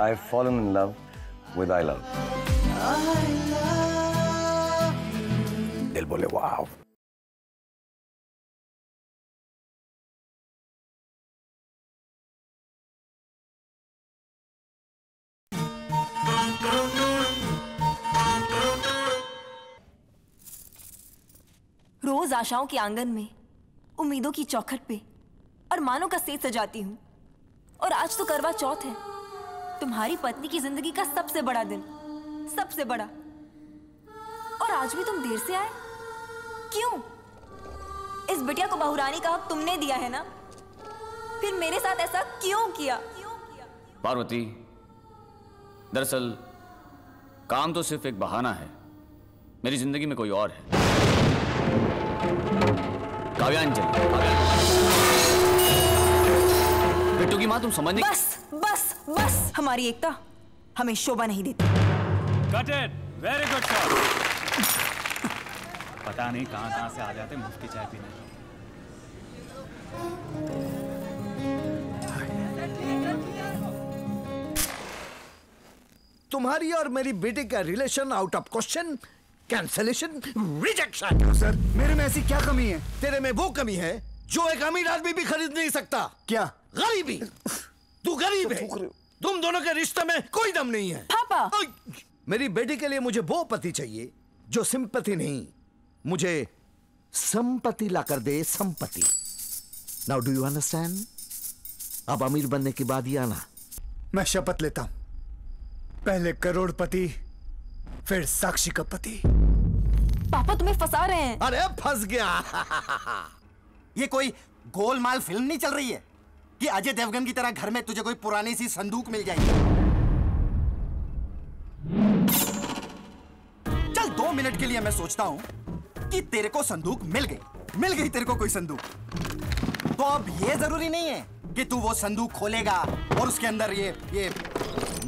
I've fallen in love with I love. दिल बोले वाह रोज आशाओं के आँगन में, उम्मीदों की चौखट पे अरमानों का सेज सजाती हूँ। और आज तो करवा चौथ है। तुम्हारी पत्नी की ज़िंदगी का सबसे बड़ा दिन। सबसे बड़ा। और आज भी तुम देर से आए? क्यों? इस बिटिया को बहुरानी का हक तुमने दिया है ना? फिर मेरे साथ ऐसा क्यों किया? पार्वती दरअसल काम तो सिर्फ़ एक बहाना है। मेरी ज़िंदगी में कोई और है। काव्यांजलि। बिट्टू की माँ तुम समझ नहीं बस। बस हमारी एकता हमें शोभा नहीं देती। Got it. Very good shot. पता नहीं कहाँ कहाँ से आ जाते मुफ़्त की चाय पीने। तुम्हारी और मेरी बेटी का relation out of question cancellation rejection sir मेरे में ऐसी क्या कमी है? तेरे में वो कमी है जो एक अमीर आदमी भी खरीद नहीं सकता। क्या? गरीबी। तू गरीब है। तुम दोनों के रिश्ते में कोई दम नहीं है। पापा। मेरी बेटी के लिए मुझे वो पति चाहिए जो सिंपति नहीं। मुझे संपत्ति ला कर दे संपत्ति। नाउ डू यू अंडरस्टैंड अब अमीर बनने की बात ही आना मैं शपथ लेता हूँ। पहले करोड़पति फिर साक्षी का पति। पापा तुम्हें फंसा रहे हैं। अरे फंस गया। ये कोई गोलमाल फ़िल्म नहीं चल रही है। कि अजय देवगन की तरह घर में तुझे कोई पुरानी सी संदूक मिल जाएगी। चल दो मिनट के लिए मैं सोचता हूँ कि तेरे को संदूक मिल गई। मिल गई तेरे को कोई संदूक। तो अब ये ज़रूरी नहीं है कि तू वो संदूक खोलेगा और उसके अंदर ये ये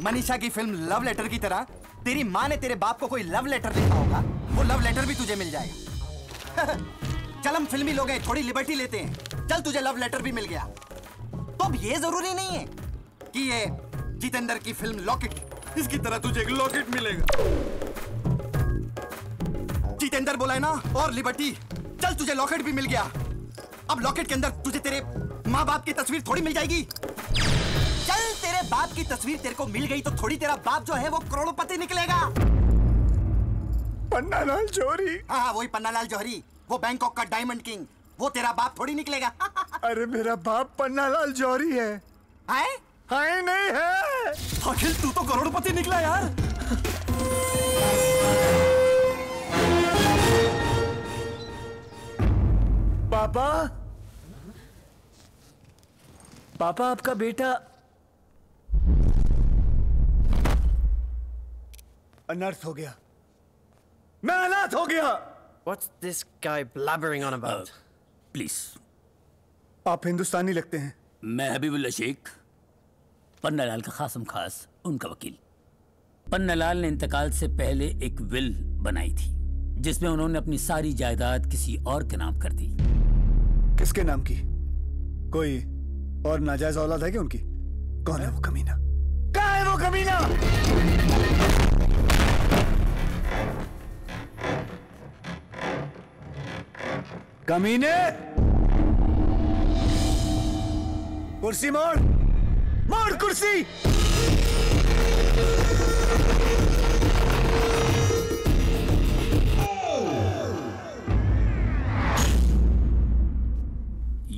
मनीषा की फ़िल्म लव लेटर की तरह तेरी माँ ने तेरे बाप को कोई लव लेटर लिखा होगा। वो लव लेटर भी तुझे मिल जाएगा। चल हम फिल्मी लोग हैं, थोड़ी लिबर्टी लेते हैं। चल तुझे लव लेटर भी मिल गया। तो अब ये ज़रूरी नहीं है कि ये जितेंद्र की फ़िल्म लॉकेट इसकी तरह तुझे एक लॉकेट मिलेगा। जितेंद्र बोला है ना और लिबर्टी चल तुझे लॉकेट भी मिल गया। अब लॉकेट के अंदर तुझे तेरे माँ बाप की तस्वीर थोड़ी मिल जाएगी। चल तेरे बाप की तस्वीर तेरे को मिल गई तो थोड़ी तेरा बाप जो है वो करोड़पति निकलेगा। पन्नालाल जोरी हाँ हाँ वही पन्नालाल जौहरी वो बैंकॉक का डायमंड किंग वो तेरा बाप थोड़ी निकलेगा। अरे मेरा बाप पन्नालाल जौहरी है। आए? हाय नहीं है। अखिल तू तो करोड़पति निकला यार। पापा? पापा आपका बेटा? अनर्थ हो गया। मैं अनाथ हो गया। What's this guy blabbering on about? Please आप हिंदुस्तानी लगते हैं। मैं हबीबुल्ला शेख पन्नालाल का खासम खास उनका वकील। पन्नालाल ने इंतकाल से पहले एक विल बनाई थी जिसमें उन्होंने अपनी सारी जायदाद किसी और के नाम कर दी। किसके नाम की? कोई और नाजायज औलाद है क्या उनकी? कौन है वो कमीना? कहाँ है वो कमीना? कमीने! कुर्सी मोड़। मोड़ कुर्सी।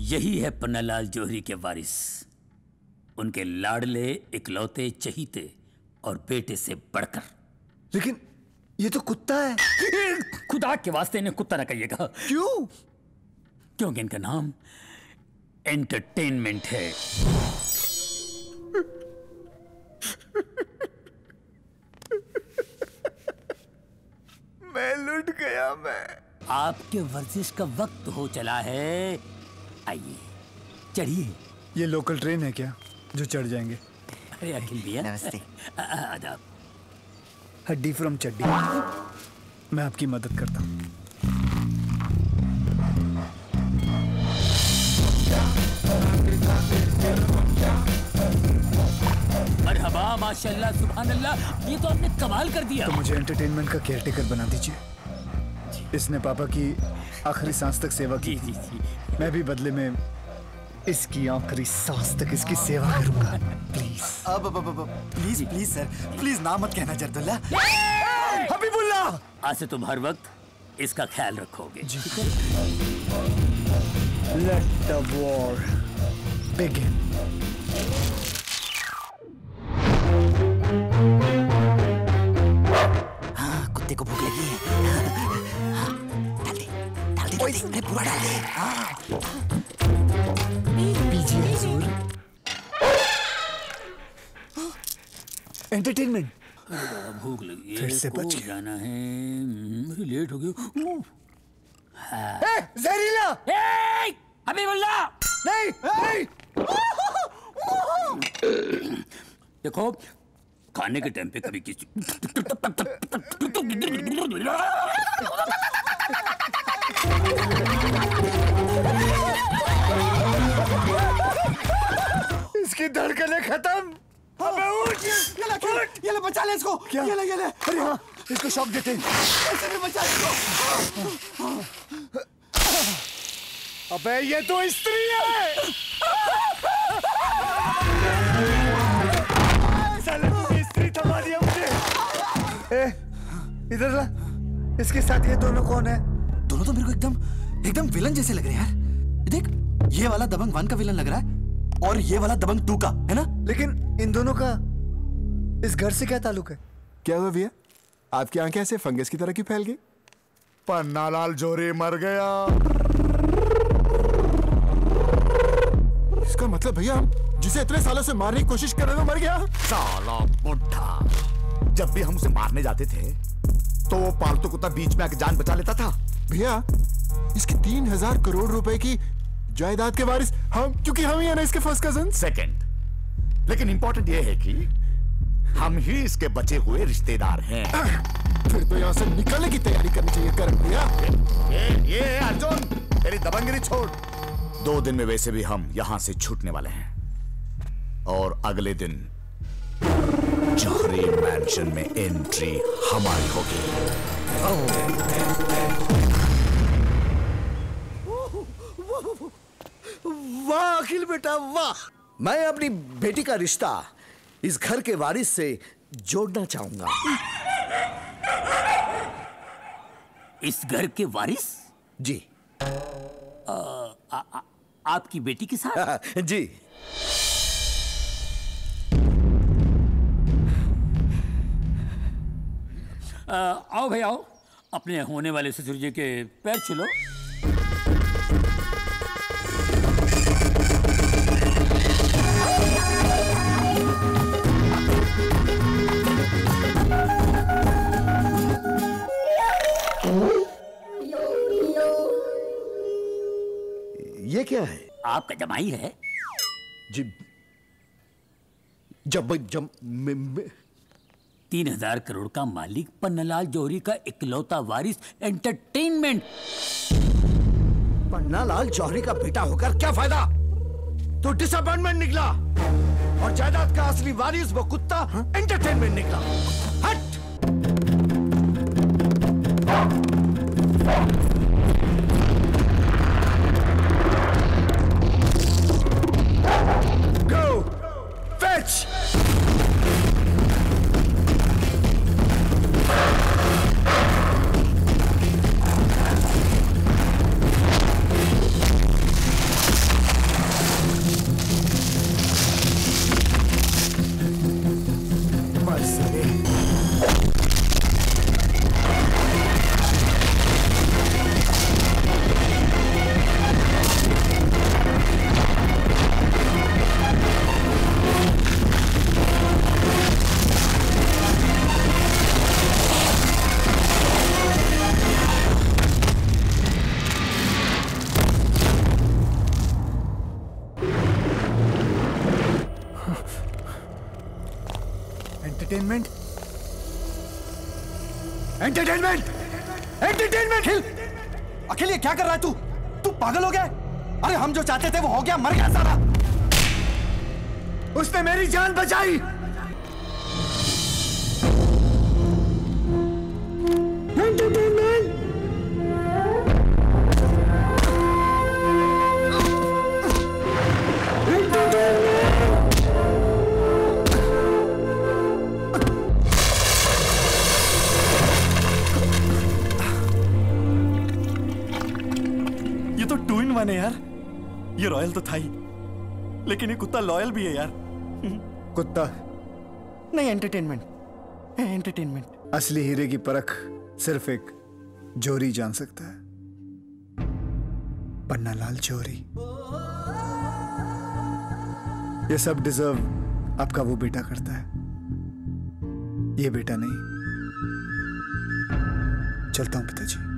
यही है पन्नालाल जोहरी के वारिस। उनके लाडले इकलौते चहीते और बेटे से बढ़कर। लेकिन ये तो कुत्ता है। खुदा के वास्ते इन्हें कुत्ता न कहिएगा। क्यों? क्योंकि इनका नाम एंटरटेनमेंट है। मैं लुट गया मैं। आपके वर्जिश का वक्त हो चला है। आइए चढ़िए। ये लोकल ट्रेन है क्या जो चढ़ जाएँगे? अरे अखिल भैया नमस्ते। आदाब हड्डी फ्रॉम चड्डी। मैं आपकी मदद करता हूँ। माशाल्लाह सुभान अल्लाह ये तो आपने कमाल कर दिया। तो मुझे एंटरटेनमेंट का केयरटेकर बना दीजिए। इसने पापा की आखिरी सांस तक सेवा की जी जी मैं भी बदले में इसकी आखिरी सांस तक इसकी सेवा करूँगा। प्लीज़ अब अब अब अब प्लीज़ प्लीज़ सर प्लीज़ ना मत कहना जरदुल्ला। हबीबुल्लाह आज से तुम हर वक्त इसका ख्याल रखोगे। लेट द वॉर बिगिन हाँ डाल दे पूरा डाल। दे हाँ। पीजिए हुजूर एंटरटेनमेंट भूख लगी है फिर से बच गया। जाना है। हम्म, लेट हो गया। उह, जहरीला। ए, हबीबुल्लाह नहीं नहीं। देखो खाने के टाइम पे कभी किसी इसकी धड़कनें खत्म। अबे उठ। ये ले ये ले बचा ले इसको। क्या? ये ले ये ले। अरे हाँ इसको शॉक देते हैं। ऐसे भी बचा इसको। अबे ये तो स्त्री है। साले स्त्री थमा दिया मुझे। ए इधर ला। इसके साथ ये दोनों कौन है? दोनों तो मेरे को एकदम एकदम विलन जैसे लग रहे हैं यार। देख ये वाला दबंग वन का विलन लग रहा है और ये वाला दबंग टू का है ना? लेकिन इन दोनों का इस घर से क्या ताल्लुक है? क्या हुआ भैया? आपकी आँखें ऐसे फंगस की तरह क्यों फैल गई? पन्नालाल जोरे मर गया। इसका मतलब भैया जिसे इतने सालों से मारने की कोशिश कर रहे थे मर गया। साला बुढ़ा जब भी हम उसे मारने जाते थे तो वो पालतू कुत्ता बीच में आके जान बचा लेता था। भैया इसकी तीन हज़ार करोड़ रुपए की जायदाद के वारिस हम क्योंकि हम ही है ना इसके फ़र्स्ट कज़न सेकंड लेकिन इंपॉर्टेंट ये है कि हम ही इसके बचे हुए रिश्तेदार हैं। फिर तो यहाँ से निकलने की तैयारी करनी चाहिए करण भैया। ये ये अर्जुन तेरी दबंगरी छोड़। दो दिन में वैसे भी हम यहाँ से छूटने वाले हैं। और अगले दिन जौहरी मैंशन में एंट्री हमारी होगी। वाह अखिल बेटा वाह। मैं अपनी बेटी का रिश्ता इस घर के वारिस से जोड़ना चाहूँगा। इस घर के वारिस? जी। आ, आ, आ, आपकी बेटी के साथ? जी। आओ भाई आओ। अपने होने वाले ससुर जी के पैर छुलो। ये क्या है? आपका जमाई है। जी। जब जब मैं, मैं, तीन हज़ार करोड़ का मालिक पन्नालाल जौहरी का इकलौता वारिस एंटरटेनमेंट। पन्नालाल जौहरी का बेटा होकर क्या फ़ायदा? तो डिसअपॉइंटमेंट निकला। और जायदाद का असली वारिस वो कुत्ता एंटरटेनमेंट निकला। हट! गया मर गया सारा उसने मेरी जान बचाई। ये रॉयल तो था ही। लेकिन ये कुत्ता लॉयल भी है यार। कुत्ता? नहीं एंटरटेनमेंट एंटरटेनमेंट असली हीरे की परख सिर्फ़ एक जोरी जान सकता है। पन्ना लाल जोरी। ये सब डिजर्व आपका वो बेटा करता है। ये बेटा नहीं। चलता हूँ पिताजी।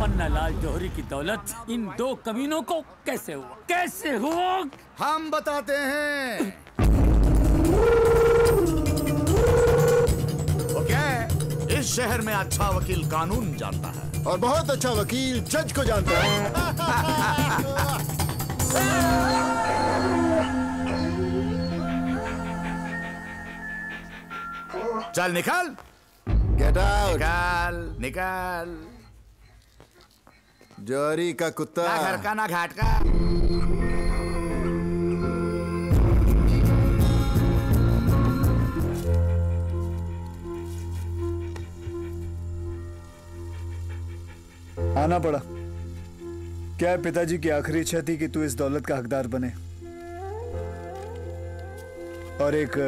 पन्नालाल जोहरी की दौलत इन दो कमीनों को कैसे हुआ? कैसे हुआ? हम बताते हैं। है इस शहर में अच्छा वकील कानून जानता है। और बहुत अच्छा वकील जज को जानता है। चल निकाल। गेट आउट निकाल निकाल। जोरी का कुत्ता। ना घर का ना घाट का। आना पड़ा। क्या है पिताजी की आखिरी इच्छा थी कि तू इस दौलत का हकदार बने? और एक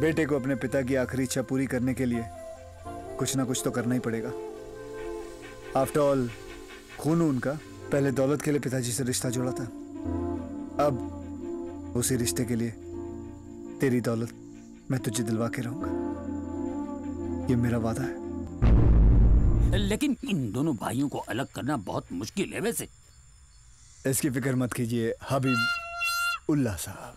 बेटे को अपने पिता की आखिरी इच्छा पूरी करने के लिए कुछ ना कुछ तो करना ही पड़ेगा। आफ्टर ऑल खून उनका पहले दौलत के लिए पिताजी से रिश्ता जोड़ा था। अब उसी रिश्ते के लिए तेरी दौलत मैं तुझे दिलवा के रहूँगा। ये मेरा वादा है। लेकिन इन दोनों भाइयों को अलग करना बहुत मुश्किल है वैसे। इसकी फ़िक्र मत कीजिए हबीब उल्ला साहब।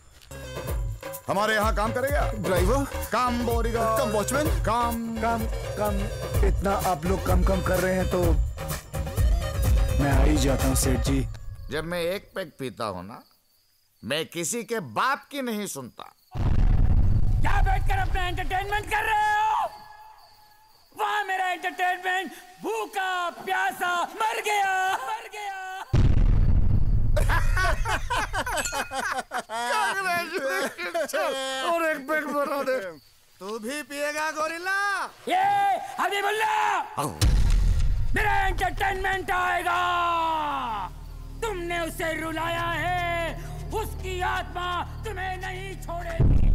हमारे यहाँ काम करेगा? ड्राइवर? काम बोरीगा। कम वॉचमैन? काम। काम काम। इतना आप लोग कम कम कर रहे हैं तो मैं आ ही जाता हूँ सेठ जी। जब मैं एक पैक पीता हूँ ना मैं किसी के बाप की नहीं सुनता। क्या बैठकर अपना एंटरटेनमेंट कर रहे हो? वहाँ मेरा एंटरटेनमेंट भूखा प्यासा मर गया! मर गया! और एक पैक बना दे। तू भी पिएगा गोरिल्ला। ये हबीबुल्ला! मेरा एंटरटेनमेंट आएगा। तुमने उसे रुलाया है। उसकी आत्मा तुम्हें नहीं छोड़ेगी।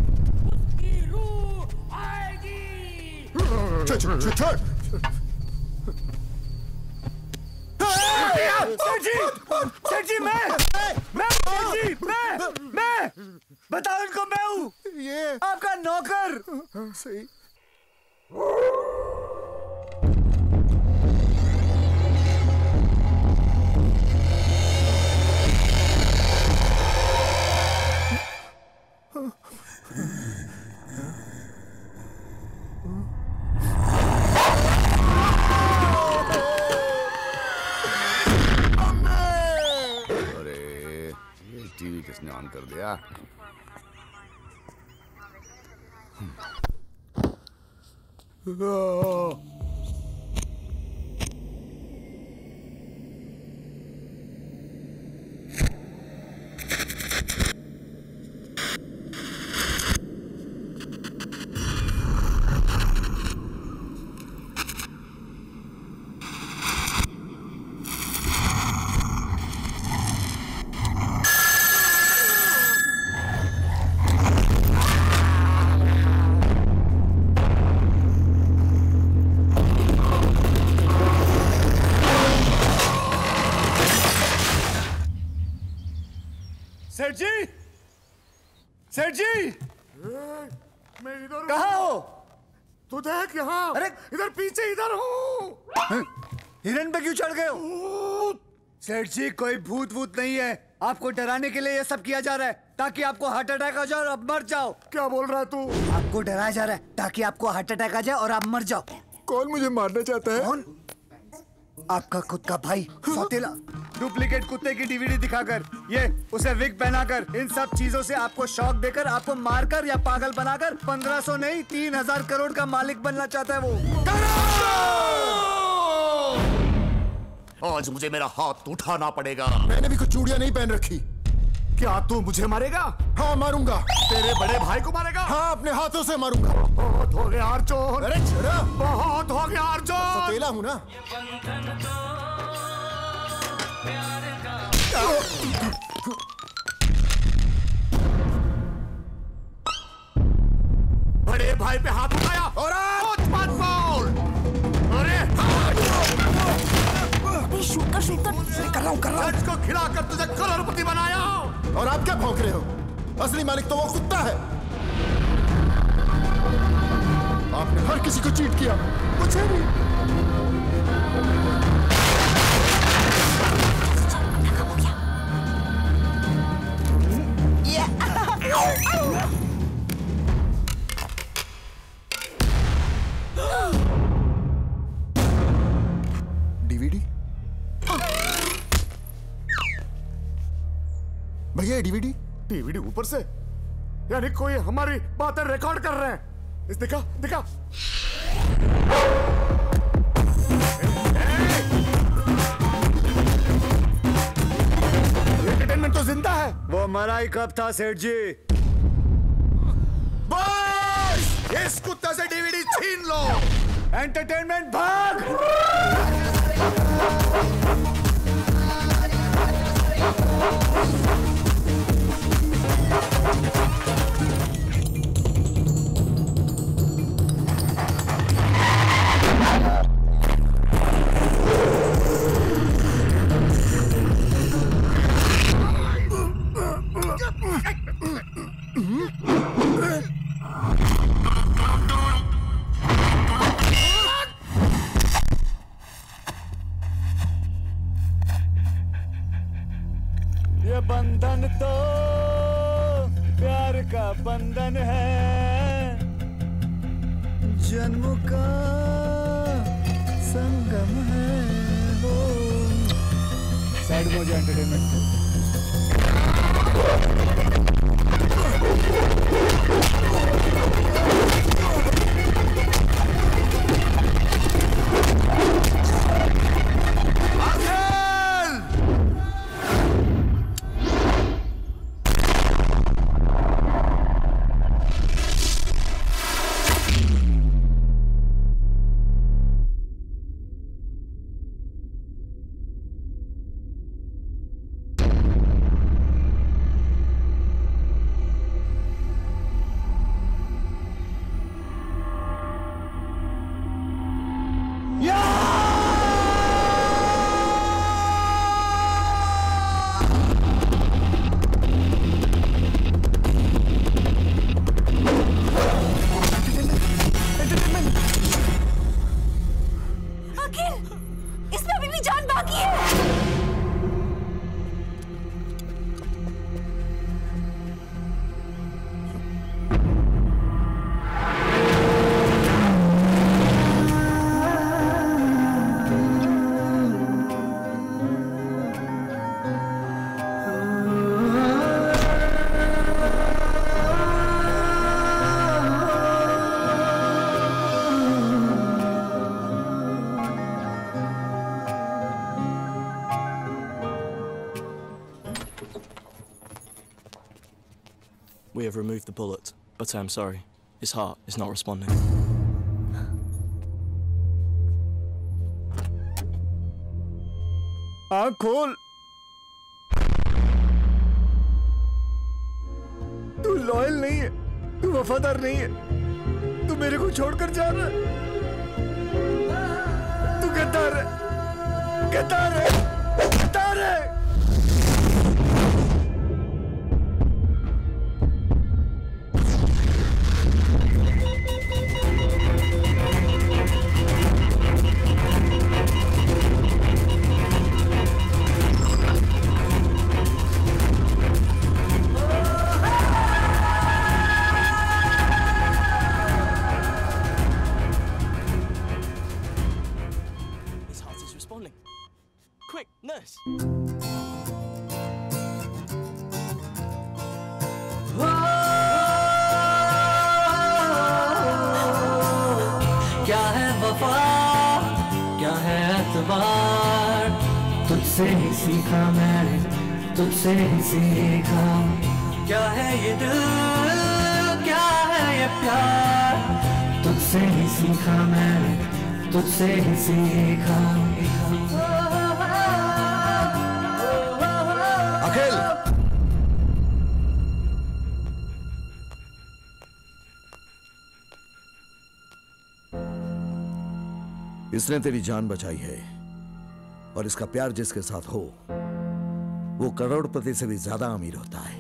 उसकी रूह आएगी। सेठ जी मैं मैं सेठ जी मैं मैं बताओ इनको मैं हूँ। ये आपका नौकर। सही। क्यों चढ़ गए हो? सेठ जी कोई भूत भूत नहीं है। आपको डराने के लिए ये सब किया जा रहा है ताकि आपको हार्ट अटैक आ जाए और आप मर जाओ। क्या बोल रहा है तू? आपको डराया जा रहा है ताकि आपको हार्ट अटैक आ जाए और आप मर जाओ। कौन मुझे मारना चाहता है? कौन? आपका खुद का भाई सौतेला। डुप्लीकेट कुत्ते की डीवीडी दिखाकर ये उसे विग पहनाकर इन सब चीज़ों से आपको शौक देकर आपको मारकर या पागल बनाकर 1500 नहीं 3000 करोड़ का मालिक बनना चाहता है वो। आज मुझे मेरा हाथ उठाना पड़ेगा। मैंने भी कुछ चूड़िया नहीं पहन रखी। क्या तू मुझे मारेगा? हाँ मारूँगा। तेरे बड़े भाई को मारेगा? हाँ अपने हाथों से मारूँगा। बहुत हो गया अर्जुन। अरे बहुत हो गया अर्जुन। सतेला हूँ ना। बड़े भाई पे हाथ उठाया। और कुछ अबे शूट कर शूट कर कर रहा हूँ कर रहा हूँ। को खिलाकर तुझे करोड़पति बनाया और आप क्या भौंक रहे हो? असली मालिक तो वो कुत्ता है। आपने हर किसी को चीट किया। मुझे भी भैया ये डीवीडी डीवीडी ऊपर से? यानी कोई हमारी बातें रिकॉर्ड कर रहे हैं। इस दिखा दिखा। एंटरटेनमेंट तो ज़िंदा है। वो मरा ही कब था सेठ जी? बस! इस कुत्ते से डीवीडी छीन लो। एंटरटेनमेंट भाग! संगम है हो साइड में entertainment removed the bullet, but I'm sorry. His heart is not responding. आँख खोल तू लॉयल नहीं है तू वफादार नहीं है तू मेरे को छोड़कर जा रहा है तू गद्दार है गद्दार है गद्दार है तुझसे ही सीखा मैंने तुझसे ही सीखा। क्या है ये दिल? क्या है ये प्यार? तुझसे ही सीखा मैंने तुझसे ही सीखा। अखिल। इसने तेरी जान बचाई है। और इसका प्यार जिसके साथ हो वो करोड़पति से भी ज़्यादा अमीर होता है।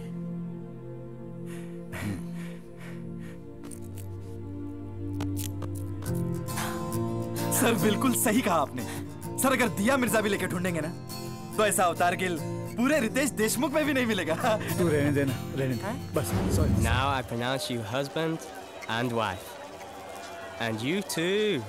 सर बिल्कुल सही कहा आपने। सर अगर दिया मिर्ज़ा भी लेके ढूंढेंगे ना तो ऐसा अवतार गिल पूरे रितेश देशमुख में भी नहीं मिलेगा। तू रहने देना रहने दे। बस sorry Now I pronounce you husband and wife. And you too.